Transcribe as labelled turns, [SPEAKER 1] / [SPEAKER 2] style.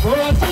[SPEAKER 1] força.